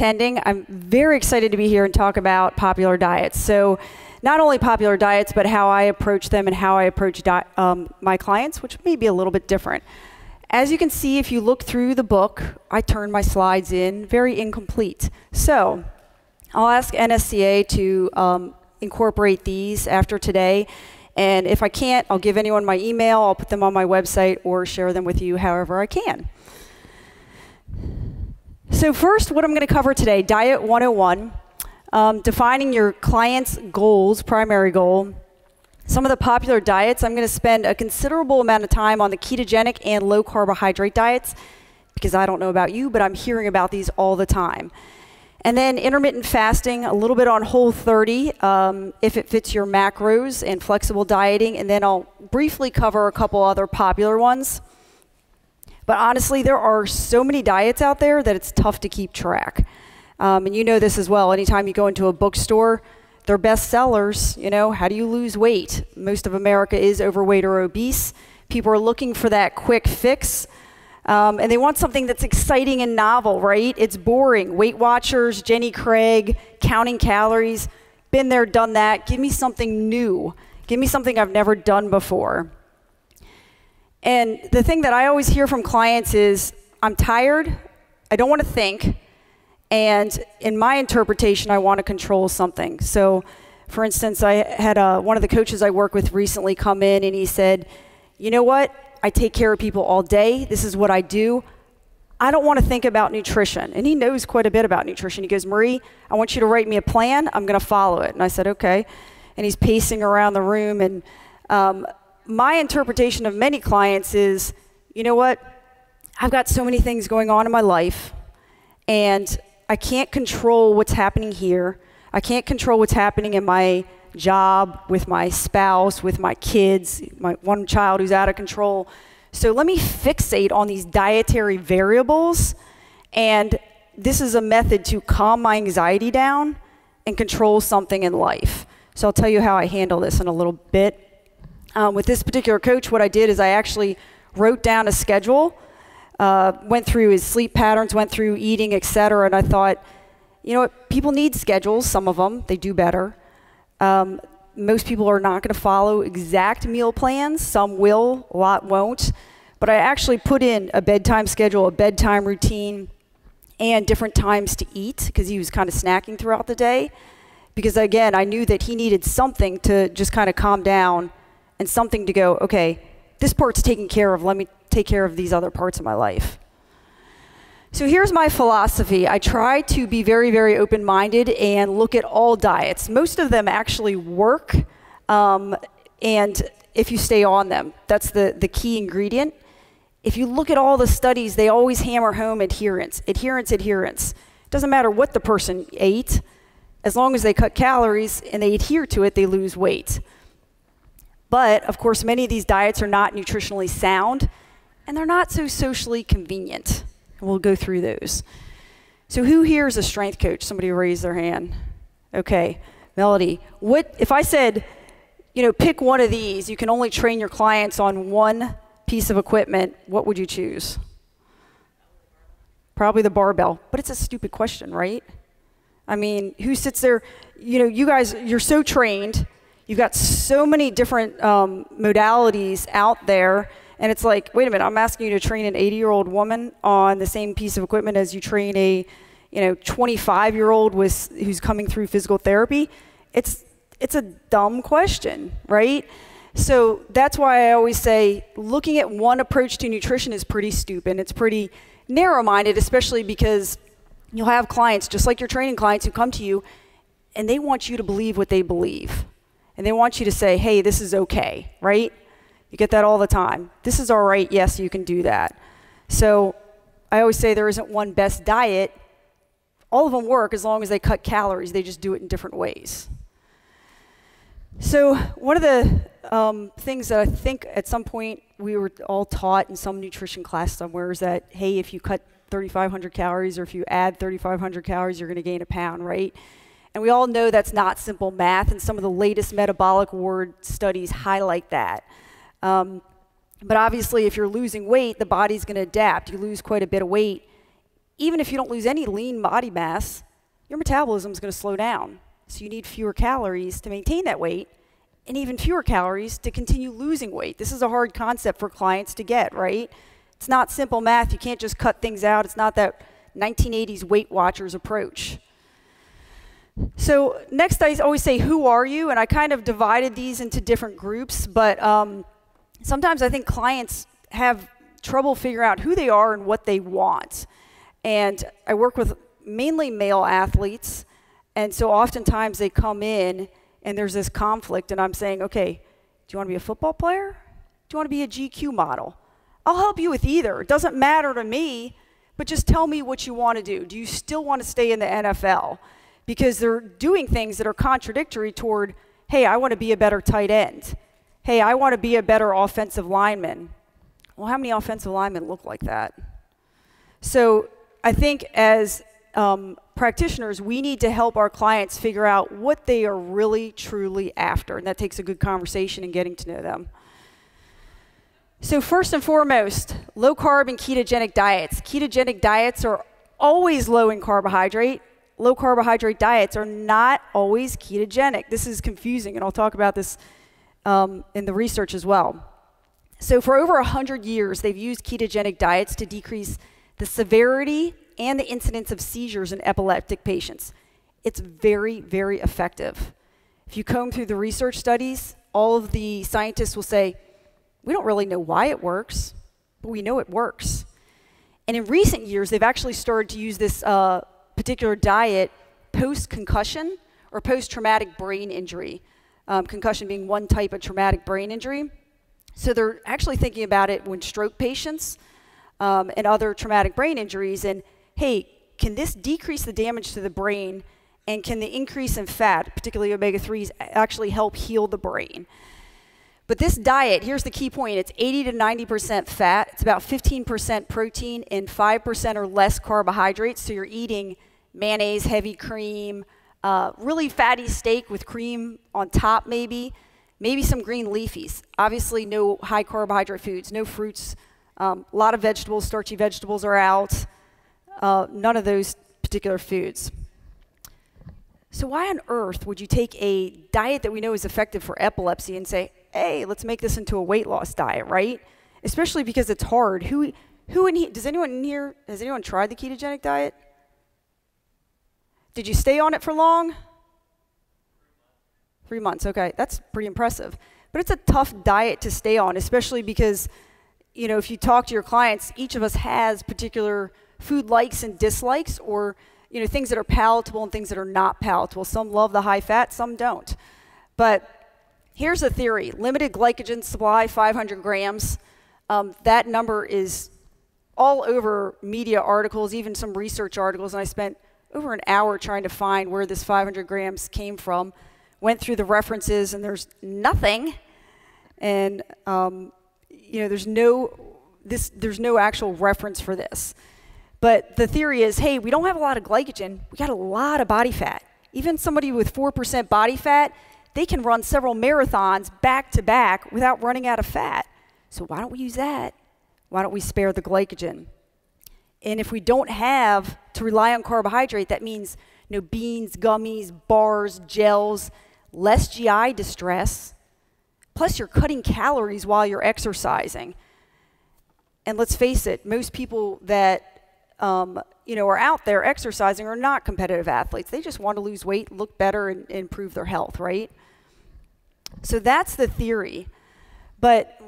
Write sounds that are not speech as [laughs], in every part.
attending. I'm very excited to be here and talk about popular diets. So, not only popular diets, but how I approach them and how I approach um, my clients, which may be a little bit different. As you can see, if you look through the book, I turn my slides in very incomplete. So, I'll ask NSCA to um, incorporate these after today. And if I can't, I'll give anyone my email, I'll put them on my website, or share them with you however I can. So, first, what I'm going to cover today Diet 101, um, defining your client's goals, primary goal. Some of the popular diets, I'm going to spend a considerable amount of time on the ketogenic and low carbohydrate diets because I don't know about you, but I'm hearing about these all the time. And then intermittent fasting, a little bit on whole 30 um, if it fits your macros, and flexible dieting. And then I'll briefly cover a couple other popular ones. But honestly, there are so many diets out there that it's tough to keep track. Um, and you know this as well. Anytime you go into a bookstore, they're best sellers. You know, how do you lose weight? Most of America is overweight or obese. People are looking for that quick fix. Um, and they want something that's exciting and novel, right? It's boring. Weight Watchers, Jenny Craig, counting calories. Been there, done that. Give me something new. Give me something I've never done before. And the thing that I always hear from clients is I'm tired, I don't want to think, and in my interpretation, I want to control something. So, for instance, I had a, uh, one of the coaches I work with recently come in and he said, You know what? I take care of people all day. This is what I do. I don't want to think about nutrition. And he knows quite a bit about nutrition. He goes, Marie, I want you to write me a plan. I'm going to follow it. And I said, Okay. And he's pacing around the room. And um, my interpretation of many clients is you know what? I've got so many things going on in my life, and I can't control what's happening here. I can't control what's happening in my job, with my spouse, with my kids, my one child who's out of control. So let me fixate on these dietary variables. And this is a method to calm my anxiety down and control something in life. So I'll tell you how I handle this in a little bit. Um, with this particular coach, what I did is I actually wrote down a schedule, uh, went through his sleep patterns, went through eating, etc. And I thought, you know what? People need schedules. Some of them they do better. Um, most people are not going to follow exact meal plans. Some will, a lot won't. But I actually put in a bedtime schedule, a bedtime routine, and different times to eat because he was kind of snacking throughout the day. Because again, I knew that he needed something to just kind of calm down and something to go, okay, this part's taken care of. Let me take care of these other parts of my life. So here's my philosophy. I try to be very, very open minded and look at all diets. Most of them actually work, um, and if you stay on them, that's the, the key ingredient. If you look at all the studies, they always hammer home adherence, adherence, adherence. It doesn't matter what the person ate, as long as they cut calories and they adhere to it, they lose weight. But of course, many of these diets are not nutritionally sound and they're not so socially convenient. We'll go through those. So, who here is a strength coach? Somebody raise their hand. Okay, Melody. What if I said, you know, pick one of these? You can only train your clients on one piece of equipment. What would you choose? Probably the barbell. But it's a stupid question, right? I mean, who sits there? You know, you guys, you're so trained You've got so many different um, modalities out there, and it's like, wait a minute, I'm asking you to train an 80 year old woman on the same piece of equipment as you train a you know 25 year old who's coming through physical therapy. It's it's a dumb question, right? So that's why I always say looking at one approach to nutrition is pretty stupid. It's pretty narrow minded, especially because you'll have clients, just like your training clients, who come to you and they want you to believe what they believe and they want you to say, hey, this is okay, right? You get that all the time. This is all right, yes, you can do that. So I always say there isn't one best diet. All of them work as long as they cut calories, they just do it in different ways. So, one of the um, things that I think at some point we were all taught in some nutrition class somewhere is that, hey, if you cut 3,500 calories or if you add 3,500 calories, you're going to gain a pound, right? And we all know that's not simple math, and some of the latest metabolic ward studies highlight that. Um, but obviously, if you're losing weight, the body's going to adapt. You lose quite a bit of weight, even if you don't lose any lean body mass, your metabolism is going to slow down. So you need fewer calories to maintain that weight and even fewer calories to continue losing weight. This is a hard concept for clients to get, right? It's not simple math. You can't just cut things out. It's not that 1980s Weight Watchers approach. So next, I always say, who are you? And I kind of divided these into different groups, but um, sometimes I think clients have trouble figuring out who they are and what they want. And I work with mainly male athletes, and so oftentimes they come in and there's this conflict, and I'm saying, okay, do you want to be a football player? Do you want to be a GQ model? I'll help you with either. It doesn't matter to me, but just tell me what you want to do. Do you still want to stay in the NFL? Because they're doing things that are contradictory toward, hey, I want to be a better tight end. Hey, I want to be a better offensive lineman. Well, how many offensive linemen look like that? So I think as um, practitioners, we need to help our clients figure out what they are really, truly after. And that takes a good conversation and getting to know them. So, first and foremost, low carb and ketogenic diets. Ketogenic diets are always low in carbohydrate. Low carbohydrate diets are not always ketogenic. This is confusing, and I'll talk about this um, in the research as well. So, for over 100 years, they've used ketogenic diets to decrease the severity and the incidence of seizures in epileptic patients. It's very, very effective. If you comb through the research studies, all of the scientists will say, we don't really know why it works, but we know it works. And in recent years, they've actually started to use this uh, particular diet post concussion or post traumatic brain injury. Um, concussion being one type of traumatic brain injury. So they're actually thinking about it when stroke patients um, and other traumatic brain injuries. And hey, can this decrease the damage to the brain? And can the increase in fat, particularly omega 3s, actually help heal the brain? But this diet, here's the key point it's 80 to 90% fat, it's about 15% protein, and 5% or less carbohydrates. So you're eating mayonnaise, heavy cream, uh, really fatty steak with cream on top, maybe, maybe some green leafies. Obviously, no high carbohydrate foods, no fruits, um, a lot of vegetables, starchy vegetables are out, uh, none of those particular foods. So, why on earth would you take a diet that we know is effective for epilepsy and say, hey, let's make this into a weight loss diet, right? Especially because it's hard. Who, who in here, does anyone in here, has anyone tried the ketogenic diet? Did you stay on it for long? Three months, okay. That's pretty impressive. But it's a tough diet to stay on, especially because, you know, if you talk to your clients, each of us has particular food likes and dislikes or, you know, things that are palatable and things that are not palatable. Some love the high fat, some don't. But Here's a theory limited glycogen supply, 500 grams. Um, that number is all over media articles, even some research articles, and I spent over an hour trying to find where this 500 grams came from. Went through the references, and there's nothing. And um, you know, there's no this. There's no actual reference for this. But the theory is, hey, we don't have a lot of glycogen. We got a lot of body fat. Even somebody with 4% body fat they can run several marathons back to back without running out of fat. So why don't we use that? Why don't we spare the glycogen? And if we don't have to rely on carbohydrate, that means you know, beans, gummies, bars, gels, less GI distress. Plus, you're cutting calories while you're exercising. And let's face it, most people that um, you know, are out there exercising are not competitive athletes. They just want to lose weight, look better, and, and improve their health, right? So that's the theory. But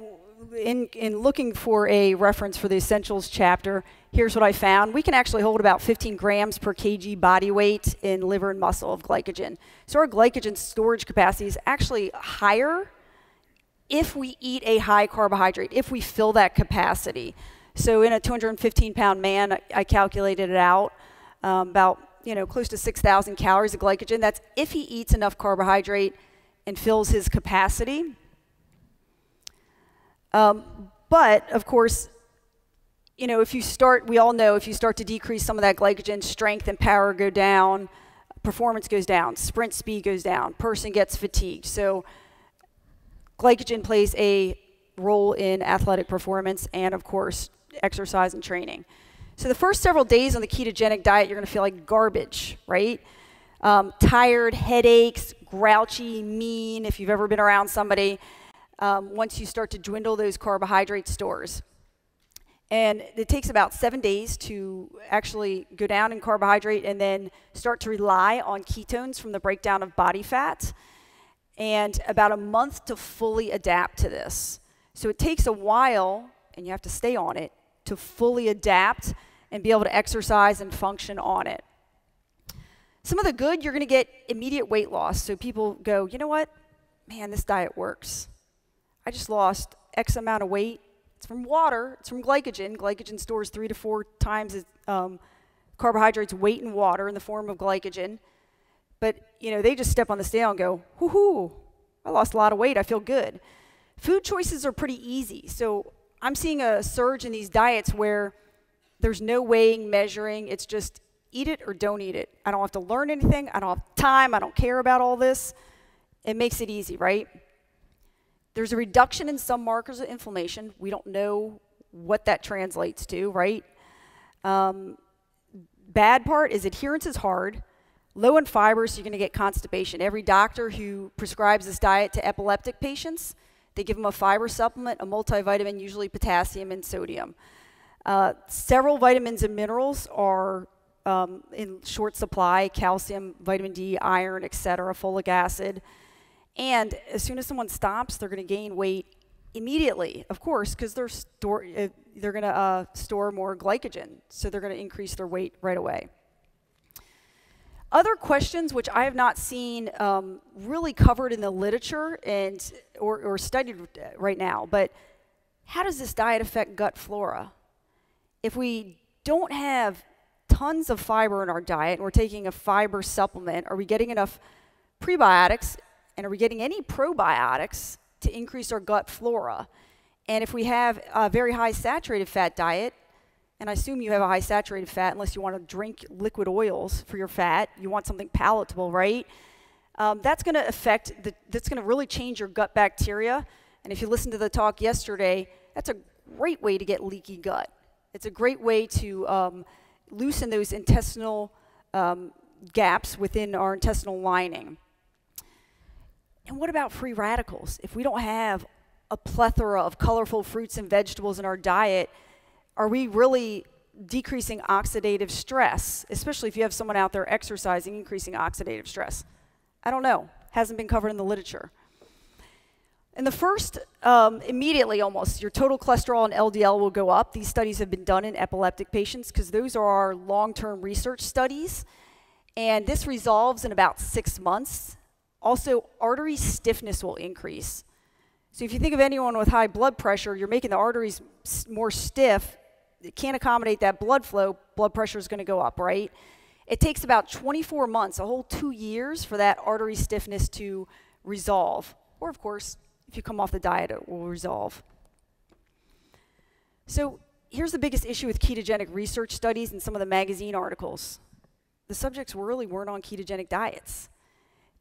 in, in looking for a reference for the essentials chapter, here's what I found. We can actually hold about 15 grams per kg body weight in liver and muscle of glycogen. So our glycogen storage capacity is actually higher if we eat a high carbohydrate, if we fill that capacity. So in a 215 pound man, I calculated it out um, about you know close to 6,000 calories of glycogen. That's if he eats enough carbohydrate and fills his capacity. Um, but of course, you know, if you start, we all know if you start to decrease some of that glycogen, strength and power go down, performance goes down, sprint speed goes down, person gets fatigued. So, glycogen plays a role in athletic performance and, of course, exercise and training. So the first several days on the ketogenic diet, you're going to feel like garbage, right? Um, tired, headaches, grouchy, mean, if you've ever been around somebody, um, once you start to dwindle those carbohydrate stores. And it takes about seven days to actually go down in carbohydrate and then start to rely on ketones from the breakdown of body fat, and about a month to fully adapt to this. So it takes a while, and you have to stay on it, to fully adapt and be able to exercise and function on it. Some of the good, you're going to get immediate weight loss. So people go, you know what? Man, this diet works. I just lost X amount of weight it's from water, it's from glycogen. Glycogen stores three to four times um, carbohydrates weight in water in the form of glycogen. But, you know, they just step on the scale and go, whoo hoo, I lost a lot of weight, I feel good. Food choices are pretty easy. So I'm seeing a surge in these diets where there's no weighing, measuring, it's just eat it or don't eat it. I don't have to learn anything, I don't have time, I don't care about all this. It makes it easy, right? There's a reduction in some markers of inflammation. We don't know what that translates to, right? Um, bad part is adherence is hard. Low in fibers, you're going to get constipation. Every doctor who prescribes this diet to epileptic patients, they give them a fiber supplement, a multivitamin, usually potassium and sodium. Uh, several vitamins and minerals are um, in short supply calcium, vitamin D, iron, etc., folic acid. And as soon as someone stops, they're going to gain weight immediately, of course, because they're, uh, they're going to uh, store more glycogen. So they're going to increase their weight right away. Other questions which I have not seen um, really covered in the literature and or, or studied right now, but how does this diet affect gut flora? If we don't have tons of fiber in our diet and we're taking a fiber supplement, are we getting enough prebiotics and are we getting any probiotics to increase our gut flora? And if we have a very high saturated fat diet, and I assume you have a high saturated fat unless you want to drink liquid oils for your fat, you want something palatable, right? Um, that's going to affect, the, that's going to really change your gut bacteria. And if you listened to the talk yesterday, that's a great way to get leaky gut. It's a great way to um, loosen those intestinal um, gaps within our intestinal lining. And what about free radicals? If we don't have a plethora of colorful fruits and vegetables in our diet, are we really decreasing oxidative stress, especially if you have someone out there exercising, increasing oxidative stress? I don't know. Hasn't been covered in the literature. And the first, um, immediately almost, your total cholesterol and LDL will go up. These studies have been done in epileptic patients because those are our long term research studies. And this resolves in about six months. Also, artery stiffness will increase. So if you think of anyone with high blood pressure, you're making the arteries more stiff. It can't accommodate that blood flow. Blood pressure is going to go up, right? It takes about 24 months, a whole two years, for that artery stiffness to resolve. Or, of course, if you come off the diet, it will resolve. So here's the biggest issue with ketogenic research studies and some of the magazine articles. The subjects really weren't on ketogenic diets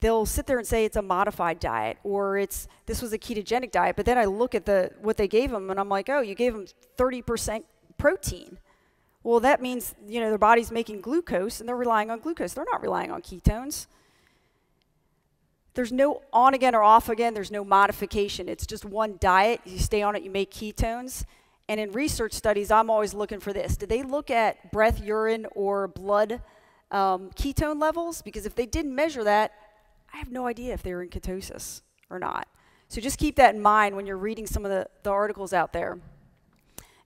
they'll sit there and say it's a modified diet or it's this was a ketogenic diet but then i look at the what they gave them and i'm like oh you gave them 30% protein. Well that means you know their body's making glucose and they're relying on glucose. They're not relying on ketones. There's no on again or off again. There's no modification. It's just one diet. You stay on it you make ketones. And in research studies i'm always looking for this. Did they look at breath urine or blood um, ketone levels? Because if they didn't measure that I have no idea if they were in ketosis or not. So just keep that in mind when you're reading some of the, the articles out there.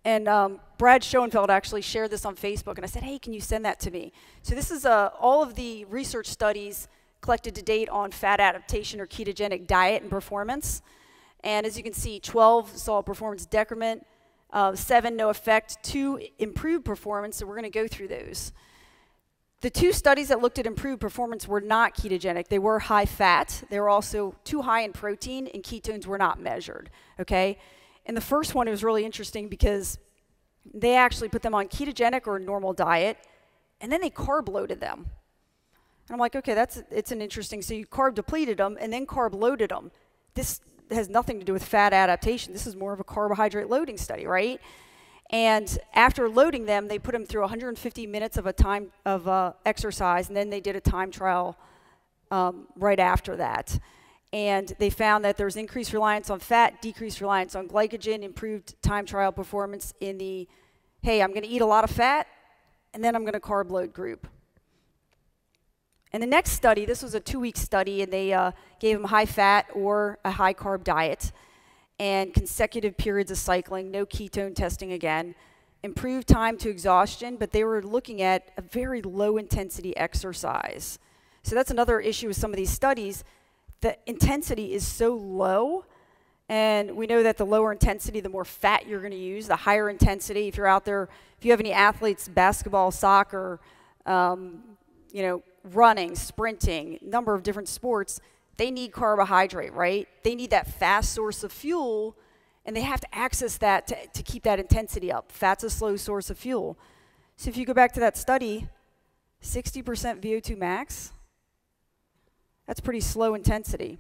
And um, Brad Schoenfeld actually shared this on Facebook, and I said, hey, can you send that to me? So this is uh, all of the research studies collected to date on fat adaptation or ketogenic diet and performance. And as you can see, 12 saw performance decrement, uh, 7 no effect, 2 improved performance, so we're going to go through those. The two studies that looked at improved performance were not ketogenic. They were high fat. They were also too high in protein, and ketones were not measured. Okay? And the first one was really interesting because they actually put them on ketogenic or normal diet, and then they carb loaded them. And I'm like, okay, that's it's an interesting. So you carb depleted them and then carb loaded them. This has nothing to do with fat adaptation. This is more of a carbohydrate loading study, right? And after loading them, they put them through 150 minutes of a time of uh, exercise, and then they did a time trial um, right after that. And they found that there's increased reliance on fat, decreased reliance on glycogen, improved time trial performance in the, hey, I'm going to eat a lot of fat, and then I'm going to carb load group. And the next study, this was a two-week study, and they uh, gave them high fat or a high carb diet and consecutive periods of cycling, no ketone testing again, improved time to exhaustion, but they were looking at a very low intensity exercise. So that's another issue with some of these studies. The intensity is so low, and we know that the lower intensity, the more fat you're going to use. The higher intensity, if you're out there, if you have any athletes, basketball, soccer, um, you know, running, sprinting, number of different sports, they need carbohydrate, right? They need that fast source of fuel, and they have to access that to, to keep that intensity up. Fat's a slow source of fuel. So if you go back to that study, 60% VO2 max, that's pretty slow intensity.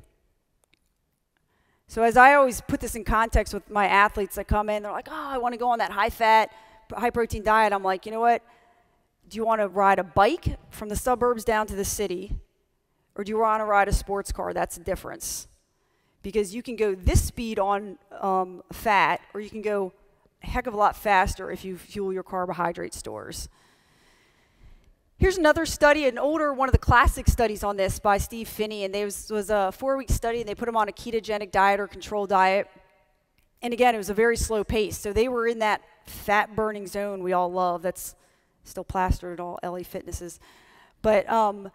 So as I always put this in context with my athletes that come in, they're like, oh, I want to go on that high fat, high protein diet. I'm like, you know what? Do you want to ride a bike from the suburbs down to the city? Or do you want to ride a sports car? That's the difference. Because you can go this speed on um, fat, or you can go a heck of a lot faster if you fuel your carbohydrate stores. Here's another study, an older one of the classic studies on this by Steve Phinney, and it was, was a four-week study, and they put them on a ketogenic diet or control diet. And again, it was a very slow pace, so they were in that fat-burning zone we all love. That's still plastered at all LA Fitnesses, but um,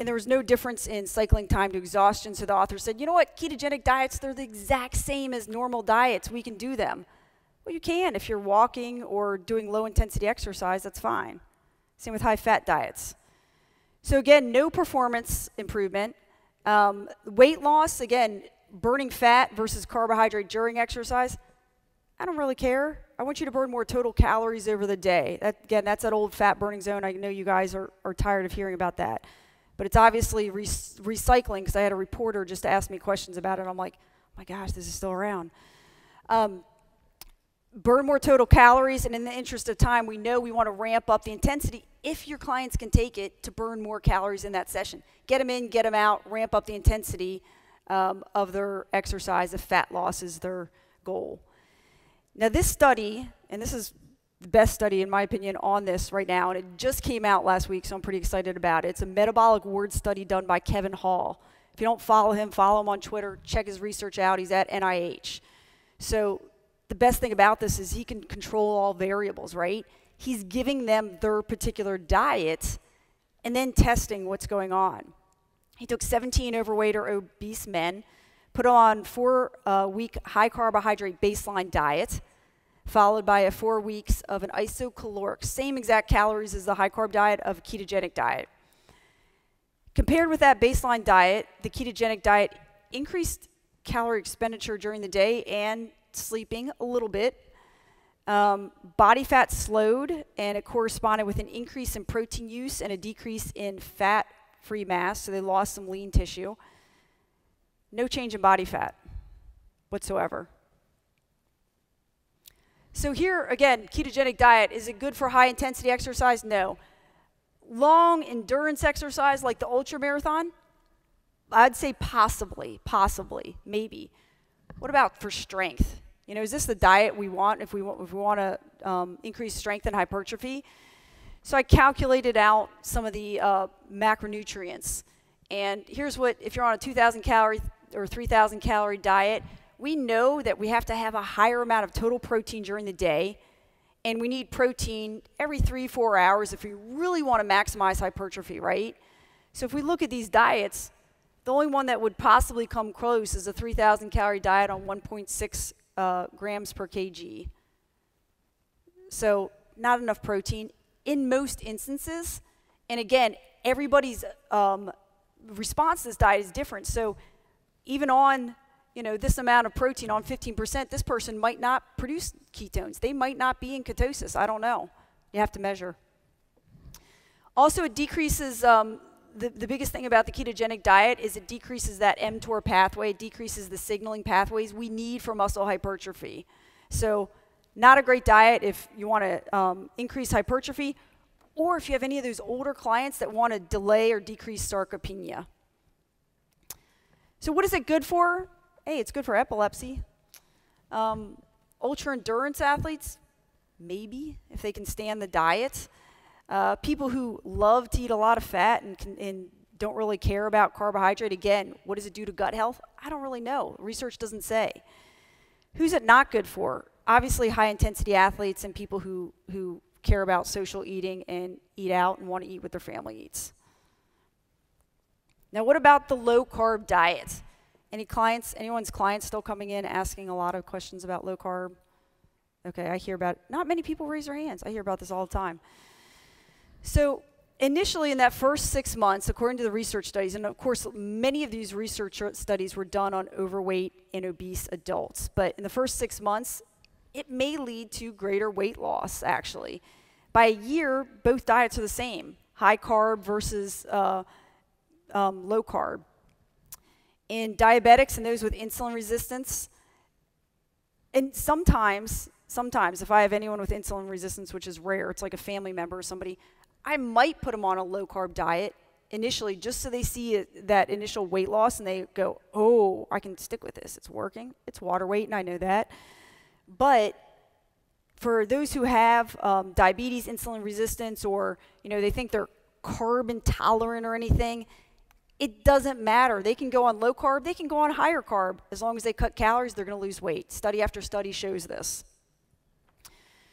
and there was no difference in cycling time to exhaustion. So the author said, you know what, ketogenic diets, they're the exact same as normal diets. We can do them. Well, you can. If you're walking or doing low intensity exercise, that's fine. Same with high fat diets. So again, no performance improvement. Um, weight loss, again, burning fat versus carbohydrate during exercise. I don't really care. I want you to burn more total calories over the day. That, again, that's that old fat burning zone. I know you guys are, are tired of hearing about that. But it's obviously re recycling because I had a reporter just ask me questions about it. I'm like, oh my gosh, this is still around. Um, burn more total calories, and in the interest of time, we know we want to ramp up the intensity if your clients can take it to burn more calories in that session. Get them in, get them out, ramp up the intensity um, of their exercise if fat loss is their goal. Now, this study, and this is best study, in my opinion, on this right now, and it just came out last week, so I'm pretty excited about it. It's a metabolic ward study done by Kevin Hall. If you don't follow him, follow him on Twitter, check his research out. He's at NIH. So the best thing about this is he can control all variables, right? He's giving them their particular diet and then testing what's going on. He took 17 overweight or obese men, put on four uh, week high carbohydrate baseline diet followed by a four weeks of an isocaloric, same exact calories as the high carb diet of a ketogenic diet. Compared with that baseline diet, the ketogenic diet increased calorie expenditure during the day and sleeping a little bit. Um, body fat slowed, and it corresponded with an increase in protein use and a decrease in fat free mass, so they lost some lean tissue. No change in body fat whatsoever. So here again, ketogenic diet, is it good for high intensity exercise? No. Long endurance exercise like the ultra marathon? I'd say possibly, possibly, maybe. What about for strength? You know, is this the diet we want if we want, if we want to um, increase strength and hypertrophy? So I calculated out some of the uh, macronutrients. And here's what, if you're on a 2,000 calorie or 3,000 calorie diet, we know that we have to have a higher amount of total protein during the day, and we need protein every three, four hours if we really want to maximize hypertrophy, right? So if we look at these diets, the only one that would possibly come close is a 3,000 calorie diet on 1.6 uh, grams per kg. So not enough protein in most instances. And again, everybody's um, response to this diet is different. So even on you know, this amount of protein on 15%, this person might not produce ketones. They might not be in ketosis. I don't know. You have to measure. Also, it decreases, um, the, the biggest thing about the ketogenic diet is it decreases that mTOR pathway. It decreases the signaling pathways we need for muscle hypertrophy. So Not a great diet if you want to um, increase hypertrophy or if you have any of those older clients that want to delay or decrease sarcopenia. So, what is it good for? Hey, it's good for epilepsy. Um, ultra endurance athletes, maybe, if they can stand the diet. Uh, people who love to eat a lot of fat and, can, and don't really care about carbohydrate, again, what does it do to gut health? I don't really know. Research doesn't say. Who's it not good for? Obviously, high intensity athletes and people who, who care about social eating and eat out and want to eat what their family eats. Now, what about the low carb diet? Any clients, anyone's clients still coming in asking a lot of questions about low carb? Okay, I hear about, not many people raise their hands. I hear about this all the time. So, initially, in that first six months, according to the research studies, and of course, many of these research studies were done on overweight and obese adults, but in the first six months, it may lead to greater weight loss, actually. By a year, both diets are the same high carb versus uh, um, low carb. In diabetics and those with insulin resistance, and sometimes, sometimes if I have anyone with insulin resistance, which is rare, it's like a family member or somebody, I might put them on a low carb diet initially just so they see it, that initial weight loss and they go, oh, I can stick with this. It's working. It's water weight, and I know that. But for those who have um, diabetes, insulin resistance, or you know they think they're carb intolerant or anything, it doesn't matter. They can go on low carb, they can go on higher carb. As long as they cut calories, they're going to lose weight. Study after study shows this.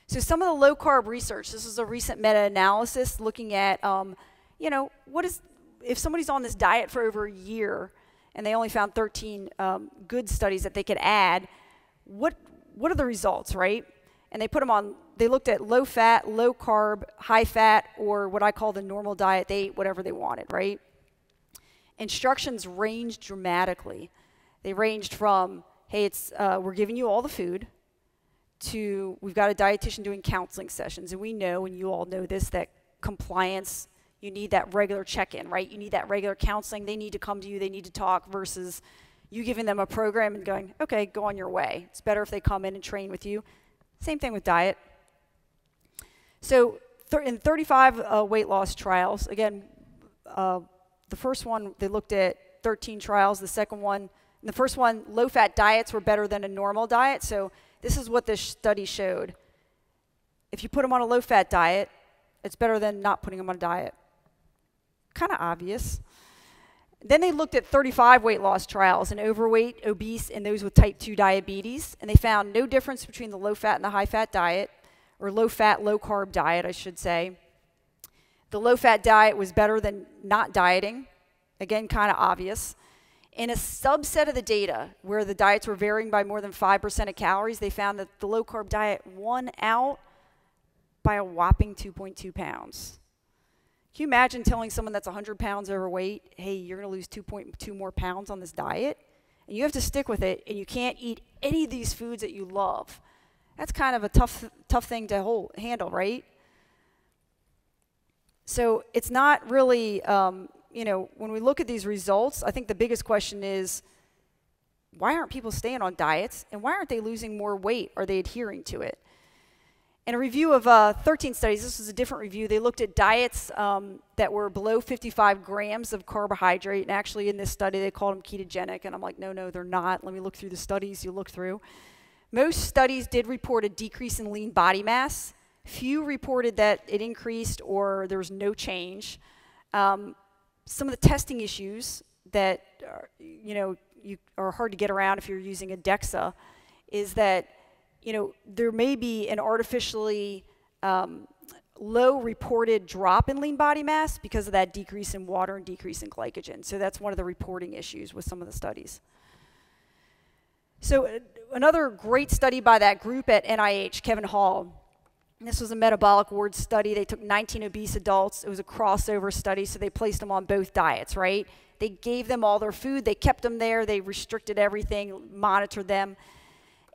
So some of the low carb research. This is a recent meta-analysis looking at, um, you know, what is if somebody's on this diet for over a year and they only found 13 um, good studies that they could add. What what are the results, right? And they put them on, they looked at low fat, low carb, high fat, or what I call the normal diet. They ate whatever they wanted, right? Instructions ranged dramatically. They ranged from, hey, it's, uh, we're giving you all the food, to we've got a dietitian doing counseling sessions. And we know, and you all know this, that compliance, you need that regular check in, right? You need that regular counseling. They need to come to you, they need to talk versus you giving them a program and going, okay, go on your way. It's better if they come in and train with you. Same thing with diet. So in 35 uh, weight loss trials, again, uh, the first one they looked at 13 trials. The second one, the first one, low-fat diets were better than a normal diet. So this is what this study showed. If you put them on a low-fat diet, it's better than not putting them on a diet. Kind of obvious. Then they looked at 35 weight loss trials in overweight, obese, and those with type 2 diabetes, and they found no difference between the low fat and the high fat diet, or low fat, low carb diet, I should say. The low fat diet was better than not dieting. Again, kind of obvious. In a subset of the data where the diets were varying by more than 5% of calories, they found that the low carb diet won out by a whopping 2.2 pounds. Can you imagine telling someone that's 100 pounds overweight, hey, you're going to lose 2.2 more pounds on this diet? And you have to stick with it, and you can't eat any of these foods that you love. That's kind of a tough, tough thing to hold, handle, right? So it's not really, um, you know, when we look at these results, I think the biggest question is why aren't people staying on diets and why aren't they losing more weight? Are they adhering to it? In a review of uh, 13 studies, this was a different review, they looked at diets um, that were below 55 grams of carbohydrate. And actually, in this study, they called them ketogenic. And I'm like, no, no, they're not. Let me look through the studies you look through. Most studies did report a decrease in lean body mass. Few reported that it increased or there was no change. Um, some of the testing issues that are, you know you are hard to get around if you're using a DEXA is that you know, there may be an artificially um, low reported drop in lean body mass because of that decrease in water and decrease in glycogen. So that's one of the reporting issues with some of the studies. So uh, another great study by that group at NIH, Kevin Hall. This was a metabolic ward study. They took 19 obese adults. It was a crossover study, so they placed them on both diets, right? They gave them all their food. They kept them there. They restricted everything, monitored them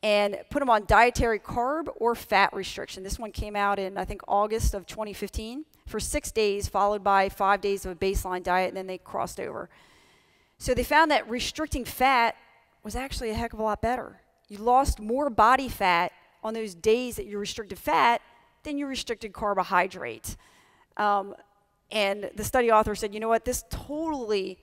and put them on dietary carb or fat restriction. This one came out in, I think, August of 2015 for six days, followed by five days of a baseline diet, and then they crossed over. So they found that restricting fat was actually a heck of a lot better. You lost more body fat on those days that you restricted fat than you restricted carbohydrate. Um, and the study author said, you know what, this totally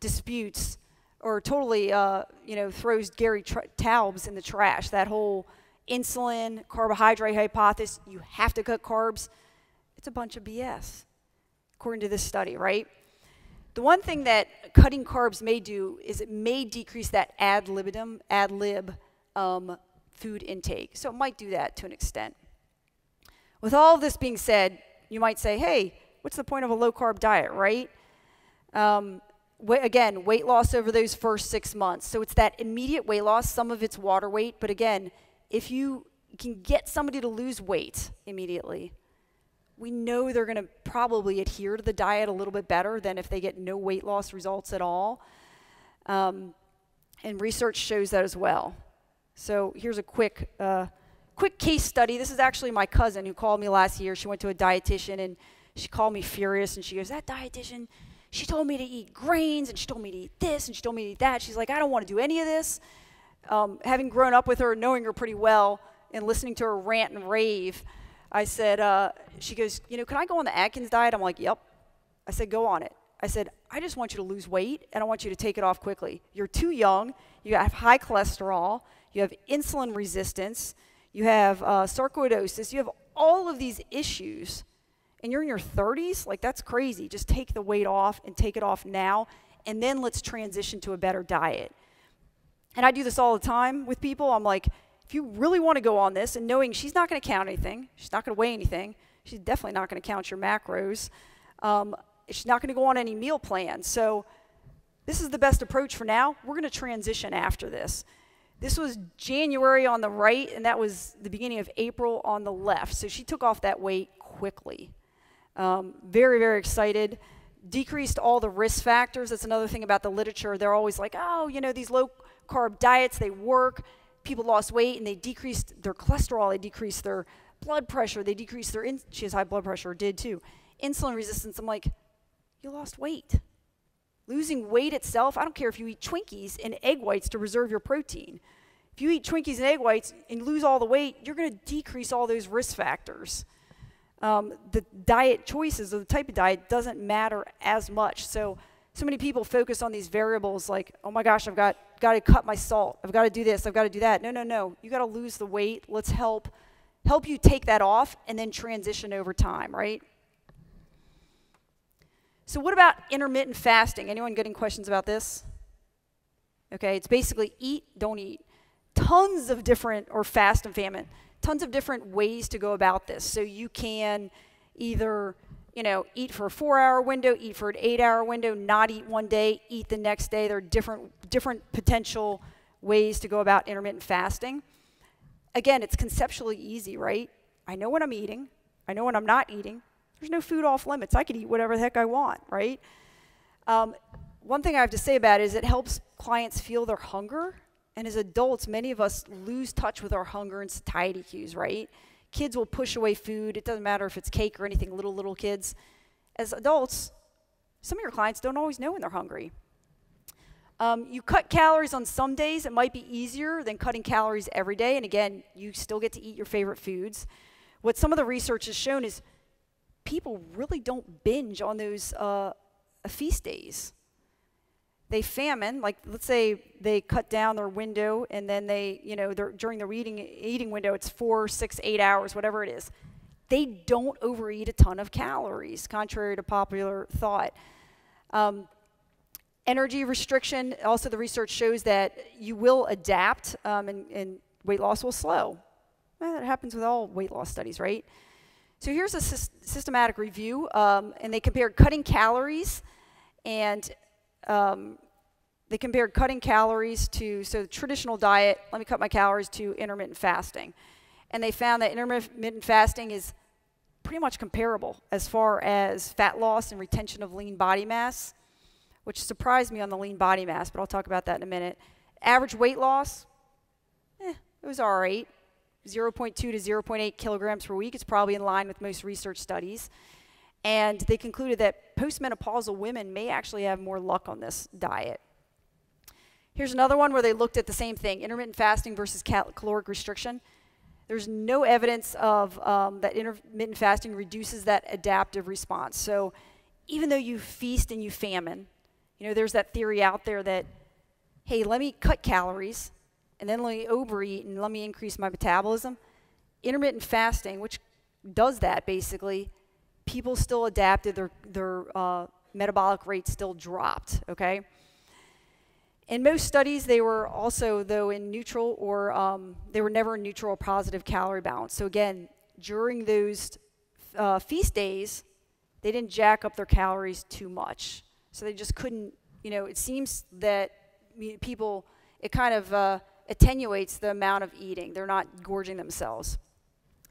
disputes or totally, uh, you know, throws Gary Taubes in the trash. That whole insulin, carbohydrate hypothesis, you have to cut carbs. It's a bunch of BS, according to this study, right? The one thing that cutting carbs may do is it may decrease that ad libitum, ad lib um, food intake. So it might do that to an extent. With all this being said, you might say, hey, what's the point of a low carb diet, right? Um, again, weight loss over those first six months. So it's that immediate weight loss, some of it's water weight, but again, if you can get somebody to lose weight immediately, we know they're going to probably adhere to the diet a little bit better than if they get no weight loss results at all. Um, and research shows that as well. So here's a quick, uh, quick case study. This is actually my cousin who called me last year. She went to a dietitian and she called me furious and she goes, "That dietitian, she told me to eat grains and she told me to eat this and she told me to eat that." She's like, "I don't want to do any of this." Um, having grown up with her, and knowing her pretty well, and listening to her rant and rave, I said, uh, "She goes, you know, can I go on the Atkins diet?" I'm like, "Yep." I said, "Go on it." I said, I just want you to lose weight and I want you to take it off quickly. You're too young, you have high cholesterol, you have insulin resistance, you have uh, sarcoidosis, you have all of these issues, and you're in your 30s, like that's crazy. Just take the weight off and take it off now, and then let's transition to a better diet. And I do this all the time with people. I'm like, if you really want to go on this, and knowing she's not going to count anything, she's not going to weigh anything, she's definitely not going to count your macros, um, she's not going to go on any meal plans. So, this is the best approach for now. We're going to transition after this. This was January on the right, and that was the beginning of April on the left. So she took off that weight quickly. Um, very, very excited. Decreased all the risk factors. That's another thing about the literature. They're always like, oh, you know, these low carb diets, they work. People lost weight and they decreased their cholesterol, they decreased their blood pressure, they decreased their, in- she has high blood pressure, did too. Insulin resistance. I'm like, you lost weight. Losing weight itself, I don't care if you eat Twinkies and egg whites to reserve your protein. If you eat Twinkies and egg whites and lose all the weight, you're going to decrease all those risk factors. Um, the diet choices or the type of diet doesn't matter as much. So, so many people focus on these variables like, oh my gosh, I've got, got to cut my salt. I've got to do this. I've got to do that. No, no, no. You got to lose the weight. Let's help help you take that off and then transition over time, right? So, what about intermittent fasting? Anyone getting questions about this? Okay, it's basically eat, don't eat. Tons of different, or fast and famine, tons of different ways to go about this. So, you can either, you know, eat for a four hour window, eat for an eight hour window, not eat one day, eat the next day. There are different, different potential ways to go about intermittent fasting. Again, it's conceptually easy, right? I know when I'm eating, I know when I'm not eating, there's no food off limits. I can eat whatever the heck I want, right? Um, one thing I have to say about it is it helps clients feel their hunger. And as adults, many of us lose touch with our hunger and satiety cues, right? Kids will push away food. It doesn't matter if it's cake or anything, little, little kids. As adults, some of your clients don't always know when they're hungry. Um, you cut calories on some days, it might be easier than cutting calories every day. And again, you still get to eat your favorite foods. What some of the research has shown is people really don't binge on those uh, feast days. They famine, like let's say they cut down their window and then they, you know, during their eating, eating window, it's four, six, eight hours, whatever it is. They don't overeat a ton of calories, contrary to popular thought. Um, energy restriction, also the research shows that you will adapt um, and, and weight loss will slow. Well, that happens with all weight loss studies, right? So here's a sy systematic review, um, and they compared cutting calories and um, they compared cutting calories to, so traditional diet, let me cut my calories, to intermittent fasting. And they found that intermittent fasting is pretty much comparable as far as fat loss and retention of lean body mass, which surprised me on the lean body mass, but I'll talk about that in a minute. Average weight loss, eh, it was all right. 0.2 to 0.8 kilograms per week. It's probably in line with most research studies. And they concluded that postmenopausal women may actually have more luck on this diet. Here's another one where they looked at the same thing intermittent fasting versus cal caloric restriction. There's no evidence of um, that intermittent fasting reduces that adaptive response. So even though you feast and you famine, you know, there's that theory out there that, hey, let me cut calories and then let me overeat and let me increase my metabolism. Intermittent fasting, which does that basically, people still adapted, their, their uh, metabolic rate still dropped, okay? In most studies, they were also, though, in neutral or um, they were never in neutral or positive calorie balance. So, again, during those uh, feast days, they didn't jack up their calories too much. So they just couldn't, you know, it seems that people, it kind of uh, attenuates the amount of eating. They're not gorging themselves.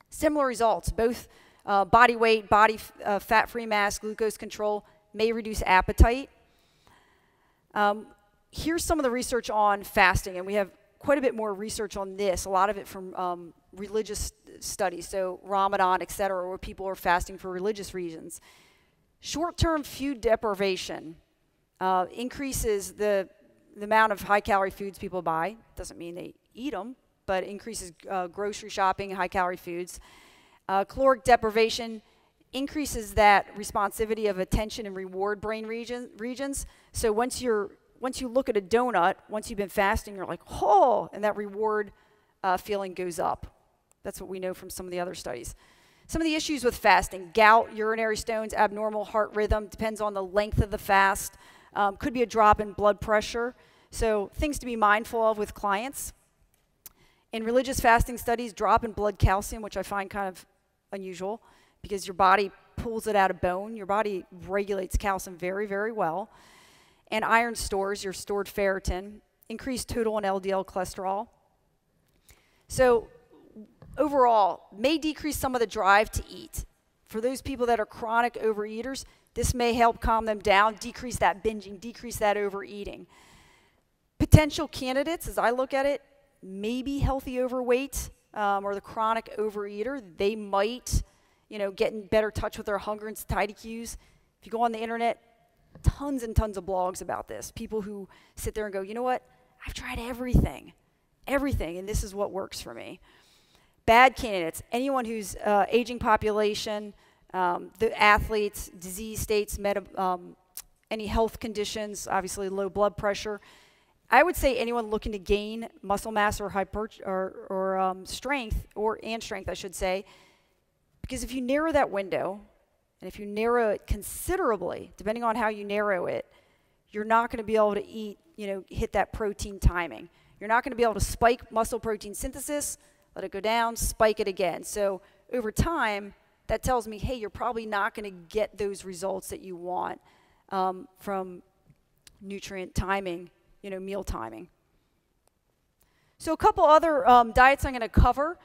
Similar results, both uh, body weight, body uh, fat free mass, glucose control may reduce appetite. Um, here's some of the research on fasting, and we have quite a bit more research on this, a lot of it from um, religious studies, so Ramadan, et cetera, where people are fasting for religious reasons. Short term food deprivation uh, increases the, the amount of high calorie foods people buy. Doesn't mean they eat them, but increases uh, grocery shopping, high calorie foods. Uh, caloric deprivation increases that responsivity of attention and reward brain region, regions. So once you're once you look at a donut, once you've been fasting, you're like, oh, and that reward uh, feeling goes up. That's what we know from some of the other studies. Some of the issues with fasting gout, urinary stones, abnormal heart rhythm, depends on the length of the fast, um, could be a drop in blood pressure. So, things to be mindful of with clients. In religious fasting studies, drop in blood calcium, which I find kind of unusual because your body pulls it out of bone. Your body regulates calcium very, very well and iron stores your stored ferritin, increased total and LDL cholesterol. So, overall, may decrease some of the drive to eat. For those people that are chronic overeaters, this may help calm them down, decrease that binging, decrease that overeating. Potential candidates, as I look at it, maybe healthy overweight um, or the chronic overeater. They might, you know, get in better touch with their hunger and satiety cues. If you go on the internet, tons and tons of blogs about this. People who sit there and go, you know what? I've tried everything, everything, and this is what works for me. Bad candidates, anyone who's uh, aging population, um, the athletes, disease states, meta, um, any health conditions, obviously low blood pressure. I would say anyone looking to gain muscle mass or hyper or, or um, strength, or and strength, I should say, because if you narrow that window, and if you narrow it considerably, depending on how you narrow it, you're not going to be able to eat, you know, hit that protein timing. You're not going to be able to spike muscle protein synthesis, let it go down, spike it again. So over time, that tells me, hey, you're probably not going to get those results that you want um, from nutrient timing, you know, meal timing. So a couple other um, diets I'm going to cover.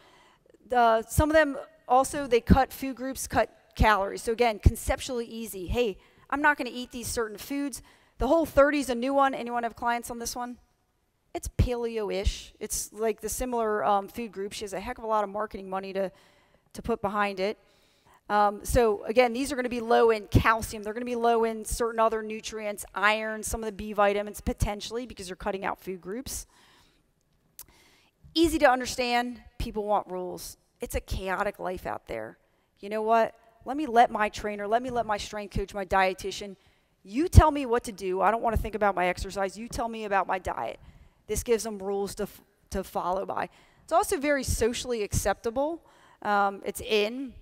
Uh, some of them also, they cut food groups, cut calories. So again, conceptually easy. Hey, I'm not going to eat these certain foods. The whole 30 is a new one. Anyone have clients on this one? It's paleo-ish. It's like the similar um, food group. She has a heck of a lot of marketing money to, to put behind it. Um, so again, these are going to be low in calcium. They're going to be low in certain other nutrients, iron, some of the B vitamins potentially because you're cutting out food groups. Easy to understand. People want rules. It's a chaotic life out there. You know what? let me let my trainer, let me let my strength coach, my dietitian, you tell me what to do. I don't want to think about my exercise. You tell me about my diet. This gives them rules to, to follow by. It's also very socially acceptable. Um, it's in.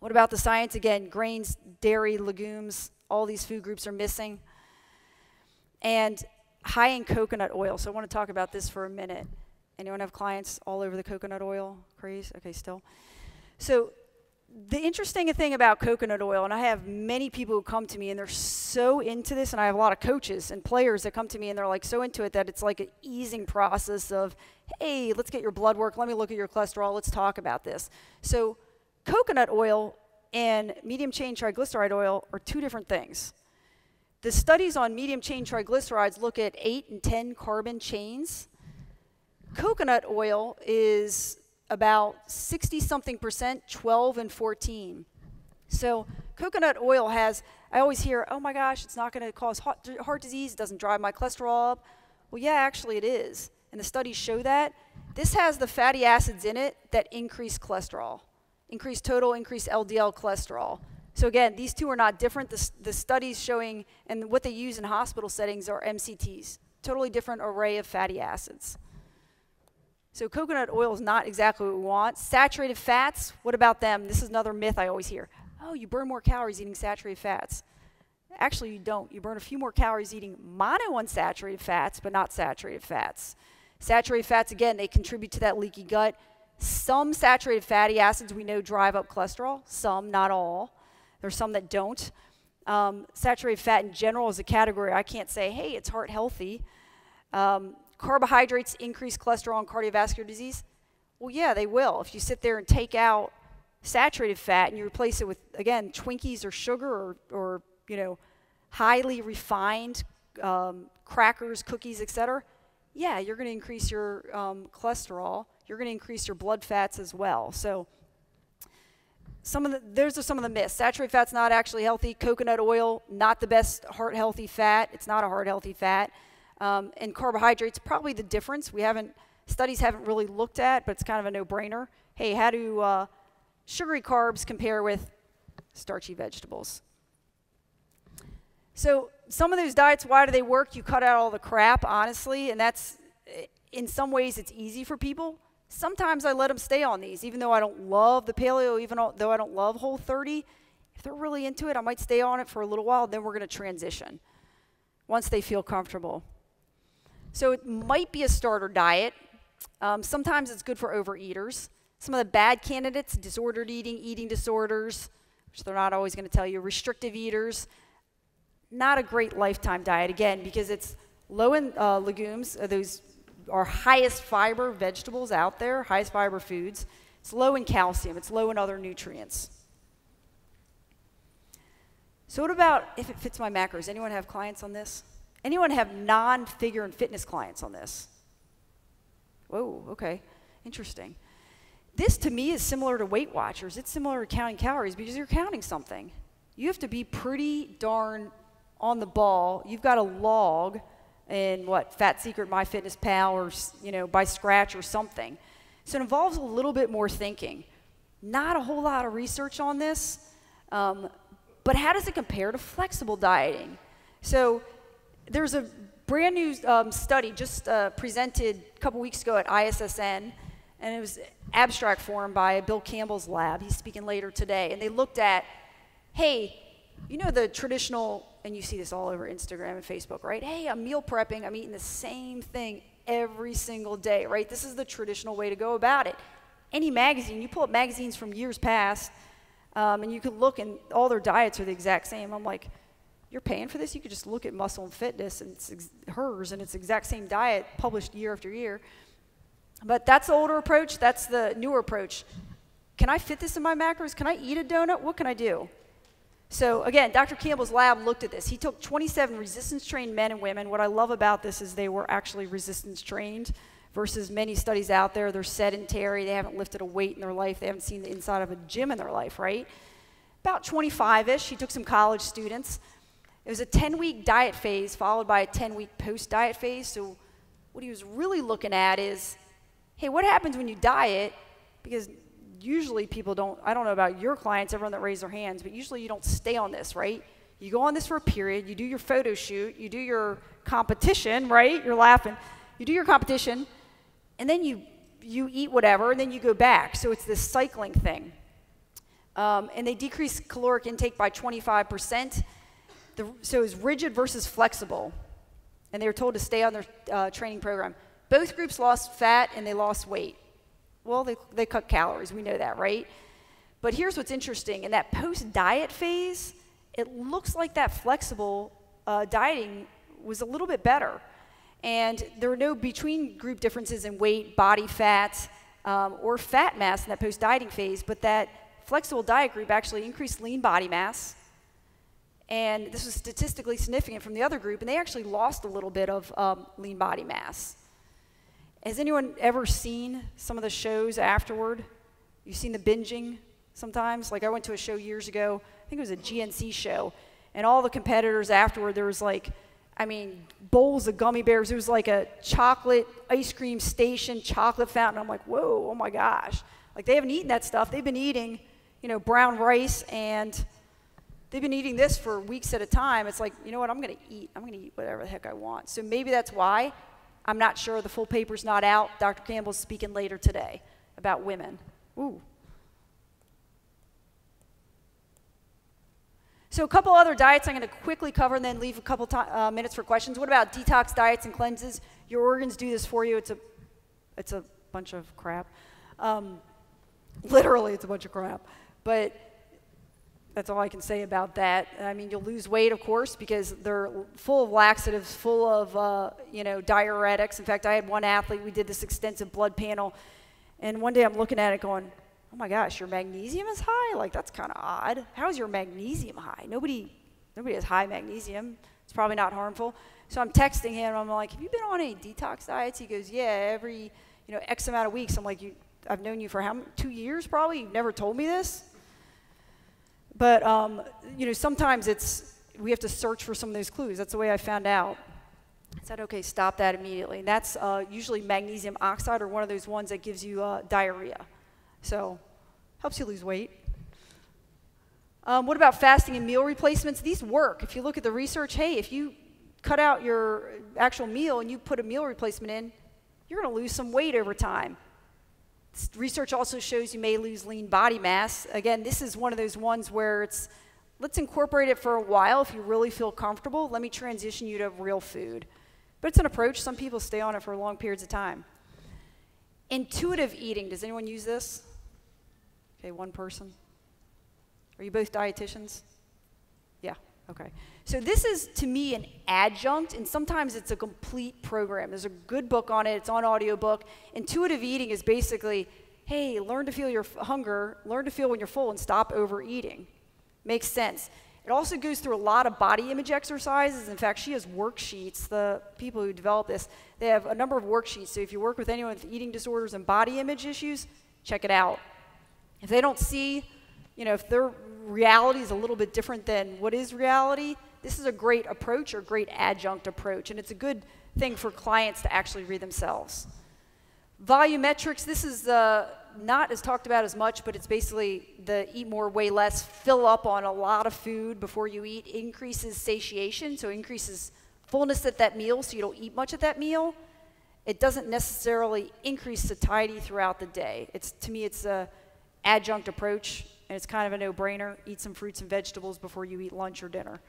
What about the science? Again, grains, dairy, legumes, all these food groups are missing. And high in coconut oil. So I want to talk about this for a minute. Anyone have clients all over the coconut oil craze? Okay, still. So the interesting thing about coconut oil, and I have many people who come to me and they're so into this, and I have a lot of coaches and players that come to me and they're like so into it that it's like an easing process of, hey, let's get your blood work, let me look at your cholesterol, let's talk about this. So, coconut oil and medium chain triglyceride oil are two different things. The studies on medium chain triglycerides look at 8 and 10 carbon chains. Coconut oil is about 60 something percent, 12 and 14. So coconut oil has, I always hear, oh my gosh, it's not going to cause heart disease, it doesn't drive my cholesterol up. Well, yeah, actually it is. And the studies show that. this has the fatty acids in it that increase cholesterol, increase total, increase LDL cholesterol. So again, these two are not different. The, the studies showing, and what they use in hospital settings are MCTs, totally different array of fatty acids. So coconut oil is not exactly what we want. Saturated fats, what about them? This is another myth I always hear. Oh, you burn more calories eating saturated fats. Actually, you don't. You burn a few more calories eating monounsaturated fats, but not saturated fats. Saturated fats, again, they contribute to that leaky gut. Some saturated fatty acids we know drive up cholesterol, some, not all. There's some that don't. Um, saturated fat in general is a category I can't say, hey, it's heart healthy. Um, carbohydrates increase cholesterol and cardiovascular disease. Well, yeah, they will. If you sit there and take out saturated fat and you replace it with, again, Twinkies or sugar or, or you know, highly refined um, crackers, cookies, etc., yeah, you're going to increase your um, cholesterol. You're going to increase your blood fats as well. So some of the, those are some of the myths. Saturated fat's not actually healthy. Coconut oil, not the best heart healthy fat. It's not a heart healthy fat. Um, and carbohydrates, probably the difference. We haven't, studies haven't really looked at, but it's kind of a no brainer. Hey, how do uh, sugary carbs compare with starchy vegetables? So, some of those diets, why do they work? You cut out all the crap, honestly, and that's, in some ways, it's easy for people Sometimes I let them stay on these, even though I don't love the paleo, even though I don't love Whole 30. If they're really into it, I might stay on it for a little while, then we're going to transition once they feel comfortable. So it might be a starter diet. Um, sometimes it's good for overeaters. Some of the bad candidates, disordered eating, eating disorders, which they're not always going to tell you, restrictive eaters, not a great lifetime diet, again, because it's low in uh, legumes, uh, those our highest fiber vegetables out there, highest fiber foods. It's low in calcium, it's low in other nutrients. So, what about if it fits my macros? Anyone have clients on this? Anyone have non figure and fitness clients on this? Whoa, okay, interesting. This to me is similar to Weight Watchers. It's similar to counting calories because you're counting something. You have to be pretty darn on the ball. You've got a log in what Fat Secret, MyFitnessPal, or you know by Scratch or something. So it involves a little bit more thinking. Not a whole lot of research on this, um, but how does it compare to flexible dieting? So there's a brand new um, study just uh, presented a couple weeks ago at ISSN, and it was abstract form by Bill Campbell's lab. He's speaking later today, and they looked at, hey, you know the traditional and you see this all over Instagram and Facebook, right? Hey, I'm meal prepping. I'm eating the same thing every single day, right? This is the traditional way to go about it. Any magazine, you pull up magazines from years past, um, and you can look, and all their diets are the exact same. I'm like, you're paying for this? You could just look at Muscle and Fitness and it's hers, and it's exact same diet published year after year. But that's the older approach. That's the newer approach. Can I fit this in my macros? Can I eat a donut? What can I do? So again, Dr. Campbell's lab looked at this. He took 27 resistance trained men and women. What I love about this is they were actually resistance trained versus many studies out there. They're sedentary. They haven't lifted a weight in their life. They haven't seen the inside of a gym in their life, right? About 25-ish. He took some college students. It was a 10-week diet phase followed by a 10-week post-diet phase. So what he was really looking at is, hey, what happens when you diet? Because usually people don't, I don't know about your clients, everyone that raised their hands, but usually you don't stay on this, right? You go on this for a period, you do your photo shoot, you do your competition, right? You're laughing. You do your competition, and then you, you eat whatever, and then you go back. So it's this cycling thing. Um, and they decrease caloric intake by 25%. The, so it's rigid versus flexible. And they were told to stay on their uh, training program. Both groups lost fat and they lost weight. Well, they, they cut calories, we know that, right? But here's what's interesting in that post diet phase, it looks like that flexible uh, dieting was a little bit better. And there were no between group differences in weight, body fat, um, or fat mass in that post dieting phase, but that flexible diet group actually increased lean body mass. And this was statistically significant from the other group, and they actually lost a little bit of um, lean body mass. Has anyone ever seen some of the shows afterward? You've seen the binging sometimes? Like I went to a show years ago, I think it was a GNC show, and all the competitors afterward, there was like, I mean, bowls of gummy bears. It was like a chocolate ice cream station, chocolate fountain. I'm like, whoa, oh my gosh. Like they haven't eaten that stuff. They've been eating, you know, brown rice and they've been eating this for weeks at a time. It's like, you know what, I'm going to eat. I'm going to eat whatever the heck I want. So maybe that's why. I'm not sure. The full paper's not out. Dr. Campbell's speaking later today about women. Ooh. So a couple other diets I'm going to quickly cover and then leave a couple uh, minutes for questions. What about detox diets and cleanses? Your organs do this for you. It's a, it's a bunch of crap. Um, [laughs] literally, it's a bunch of crap. But that's all I can say about that. I mean, you'll lose weight, of course, because they're full of laxatives, full of, uh, you know, diuretics. In fact, I had one athlete, we did this extensive blood panel, and one day I'm looking at it going, oh my gosh, your magnesium is high? Like, that's kind of odd. How is your magnesium high? Nobody, nobody has high magnesium. It's probably not harmful. So I'm texting him. I'm like, have you been on any detox diets? He goes, yeah, every, you know, X amount of weeks. I'm like, you, I've known you for how two years probably? You've never told me this? But, um, you know, sometimes it's, we have to search for some of those clues. That's the way I found out. I said, okay, stop that immediately. And that's uh, usually magnesium oxide or one of those ones that gives you uh, diarrhea. So, helps you lose weight. Um, what about fasting and meal replacements? These work. If you look at the research, hey, if you cut out your actual meal and you put a meal replacement in, you're going to lose some weight over time. Research also shows you may lose lean body mass. Again, this is one of those ones where it's let's incorporate it for a while if you really feel comfortable. Let me transition you to real food. But it's an approach. Some people stay on it for long periods of time. Intuitive eating. Does anyone use this? Okay, one person. Are you both dietitians? Yeah, okay. So this is to me an adjunct, and sometimes it's a complete program. There's a good book on it, it's on audiobook. Intuitive eating is basically, hey, learn to feel your hunger, learn to feel when you're full, and stop overeating. Makes sense. It also goes through a lot of body image exercises. In fact, she has worksheets. The people who develop this, they have a number of worksheets. So if you work with anyone with eating disorders and body image issues, check it out. If they don't see, you know, if their reality is a little bit different than what is reality, this is a great approach or great adjunct approach. And it's a good thing for clients to actually read themselves. Volumetrics, this is uh, not as talked about as much, but it's basically the eat more, weigh less, fill up on a lot of food before you eat, increases satiation, so increases fullness at that meal so you don't eat much at that meal. It doesn't necessarily increase satiety throughout the day. It's, to me, it's a adjunct approach, and it's kind of a no brainer. Eat some fruits and vegetables before you eat lunch or dinner.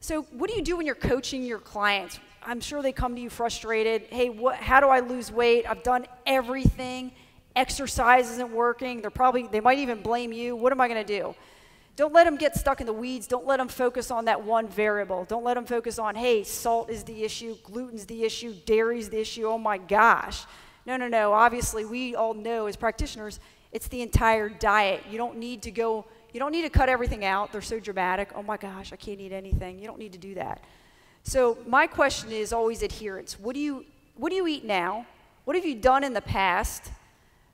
So, what do you do when you're coaching your clients? I'm sure they come to you frustrated. Hey, what, how do I lose weight? I've done everything. Exercise isn't working. They're probably, they might even blame you. What am I going to do? Don't let them get stuck in the weeds. Don't let them focus on that one variable. Don't let them focus on, hey, salt is the issue, gluten's the issue, dairy's the issue. Oh my gosh. No, no, no. Obviously, we all know as practitioners, it's the entire diet. You don't need to go, you don't need to cut everything out. They're so dramatic. Oh my gosh, I can't eat anything. You don't need to do that. So my question is always adherence. What do you, what do you eat now? What have you done in the past?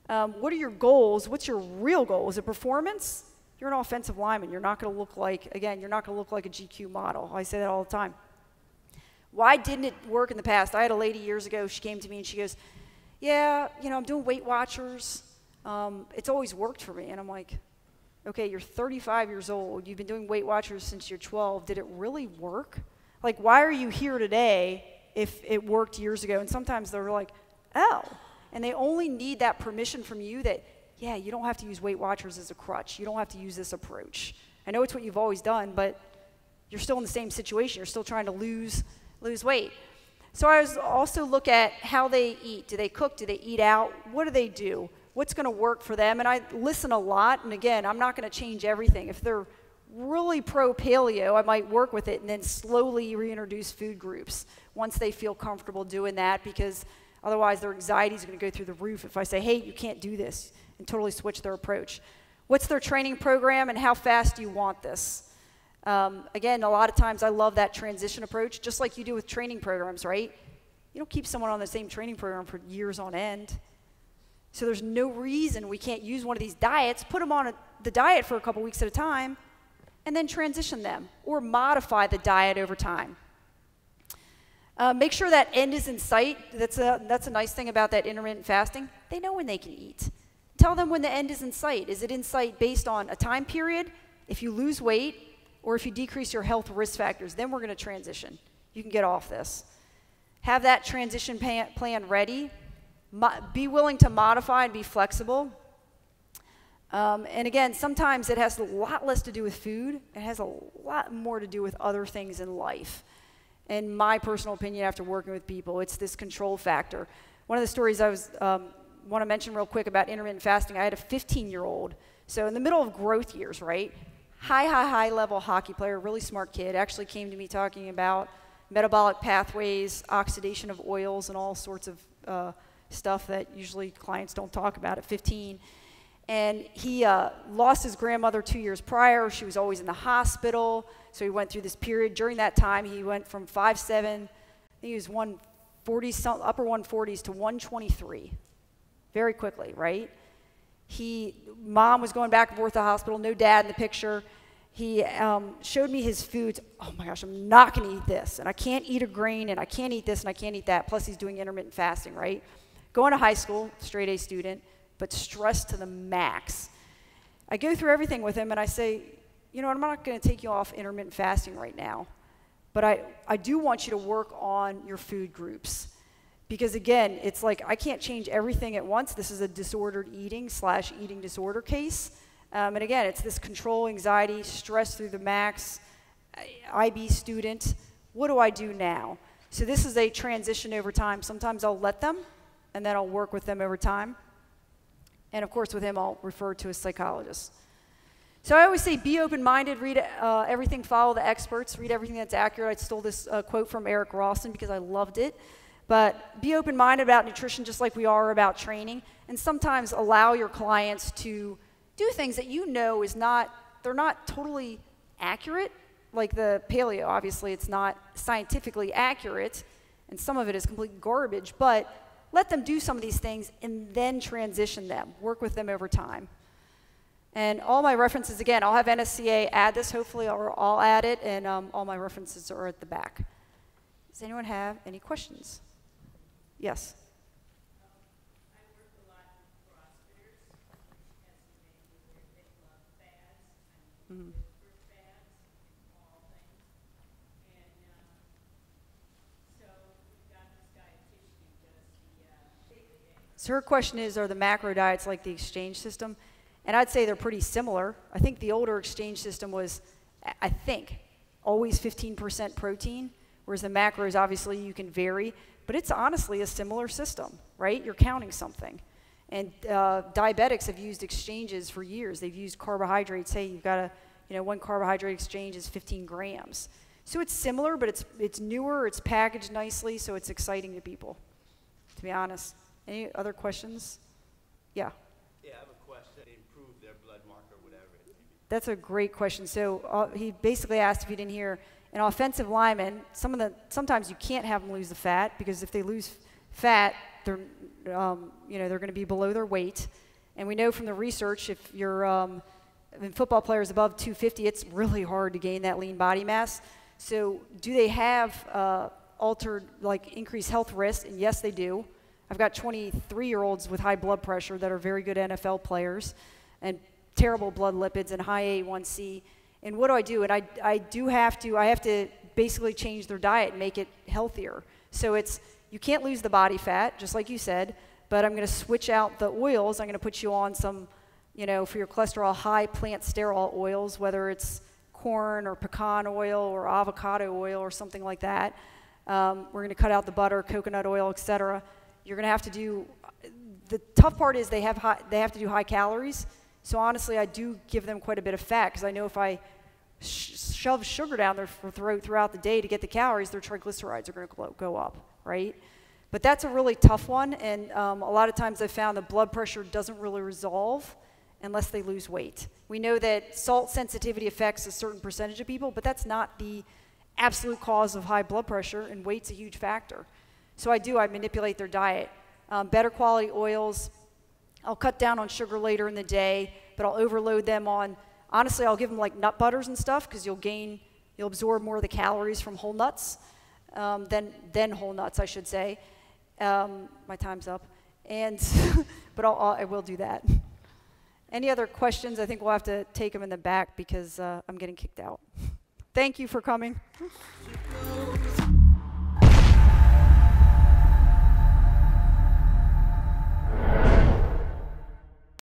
Um, what are your goals? What's your real goal? Is it performance? You're an offensive lineman. You're not going to look like, again, you're not going to look like a GQ model. I say that all the time. Why didn't it work in the past? I had a lady years ago, she came to me and she goes, yeah, you know, I'm doing Weight Watchers. Um, it's always worked for me. And I'm like, okay, you're 35 years old. You've been doing Weight Watchers since you're 12. Did it really work? Like, why are you here today if it worked years ago? And sometimes they're like, oh. And they only need that permission from you that, yeah, you don't have to use Weight Watchers as a crutch. You don't have to use this approach. I know it's what you've always done, but you're still in the same situation. You're still trying to lose, lose weight. So I also look at how they eat. Do they cook? Do they eat out? What do they do? What's going to work for them? And I listen a lot. And again, I'm not going to change everything. If they're really pro paleo, I might work with it and then slowly reintroduce food groups once they feel comfortable doing that because otherwise their anxiety is going to go through the roof if I say, hey, you can't do this and totally switch their approach. What's their training program and how fast do you want this? Um, again, a lot of times I love that transition approach, just like you do with training programs, right? You don't keep someone on the same training program for years on end. So there's no reason we can't use one of these diets, put them on a, the diet for a couple weeks at a time, and then transition them or modify the diet over time. Uh, make sure that end is in sight. That's a, that's a nice thing about that intermittent fasting. They know when they can eat. Tell them when the end is in sight. Is it in sight based on a time period? If you lose weight or if you decrease your health risk factors, then we're going to transition. You can get off this. Have that transition plan ready. Be willing to modify and be flexible. Um, and again, sometimes it has a lot less to do with food. It has a lot more to do with other things in life. In my personal opinion, after working with people, it's this control factor. One of the stories I was um, want to mention real quick about intermittent fasting. I had a 15-year-old, so in the middle of growth years, right? High, high, high level hockey player, really smart kid. Actually came to me talking about metabolic pathways, oxidation of oils, and all sorts of uh, stuff that usually clients don't talk about at 15. And he uh, lost his grandmother two years prior. She was always in the hospital. So he went through this period. During that time, he went from 5'7, I think he was 140, some, upper 140s to 123 very quickly, right? He, mom was going back and forth to the hospital, no dad in the picture. He um, showed me his foods. Oh my gosh, I'm not going to eat this. And I can't eat a grain, and I can't eat this, and I can't eat that. Plus, he's doing intermittent fasting, right? Going to high school, straight A student but stressed to the max. I go through everything with him and I say, you know, I'm not going to take you off intermittent fasting right now, but I, I do want you to work on your food groups. Because again, it's like I can't change everything at once. This is a disordered eating slash eating disorder case. Um, and again, it's this control, anxiety, stress through the max, IB student. What do I do now? So this is a transition over time. Sometimes I'll let them, and then I'll work with them over time. And of course, with him, I'll refer to a psychologist. So I always say be open minded, read uh, everything, follow the experts, read everything that's accurate. I stole this uh, quote from Eric Rawson because I loved it. But be open minded about nutrition just like we are about training. And sometimes allow your clients to do things that you know is not, they're not totally accurate. Like the paleo, obviously, it's not scientifically accurate, and some of it is complete garbage, but let them do some of these things and then transition them, work with them over time. And all my references, again, I'll have NSCA add this, hopefully, or I'll add it, and um, all my references are at the back. Does anyone have any questions? Yes. Mm-hmm. So her question is, are the macro diets like the exchange system? And I'd say they're pretty similar. I think the older exchange system was, I think, always 15% protein, whereas the macros, obviously, you can vary. But it's honestly a similar system, right? You're counting something. And uh, diabetics have used exchanges for years. They've used carbohydrates. Hey, you've got a, you know, one carbohydrate exchange is 15 grams. So it's similar, but it's, it's newer, it's packaged nicely, so it's exciting to people, to be honest. Any other questions? Yeah. Yeah, I have a question. Improve their blood marker, whatever. That's a great question. So uh, he basically asked if you didn't hear an offensive lineman. Some of the sometimes you can't have them lose the fat because if they lose fat, they're um, you know they're going to be below their weight. And we know from the research if you're um, in football players above 250, it's really hard to gain that lean body mass. So do they have uh, altered like increased health risk? And yes, they do. I've got 23 year olds with high blood pressure that are very good NFL players and terrible blood lipids and high A1C. And what do I do? And I, I do have to, I have to basically change their diet and make it healthier. So it's, you can't lose the body fat, just like you said, but I'm going to switch out the oils. I'm going to put you on some, you know, for your cholesterol, high plant sterol oils, whether it's corn or pecan oil or avocado oil or something like that. Um, we're going to cut out the butter, coconut oil, et cetera. You're going to have to do, the tough part is they have, high, they have to do high calories. So honestly, I do give them quite a bit of fat because I know if I sh shove sugar down their throat throughout the day to get the calories, their triglycerides are going to go up, right? But that's a really tough one, and um, a lot of times I've found the blood pressure doesn't really resolve unless they lose weight. We know that salt sensitivity affects a certain percentage of people, but that's not the absolute cause of high blood pressure, and weight's a huge factor. So I do, I manipulate their diet. Um, better quality oils. I'll cut down on sugar later in the day, but I'll overload them on honestly, I'll give them like nut butters and stuff because you'll gain, you'll absorb more of the calories from whole nuts um, than, than whole nuts, I should say. Um, my time's up. And, [laughs] but I'll, I'll, I will do that. Any other questions? I think we'll have to take them in the back because uh, I'm getting kicked out. [laughs] Thank you for coming. [laughs]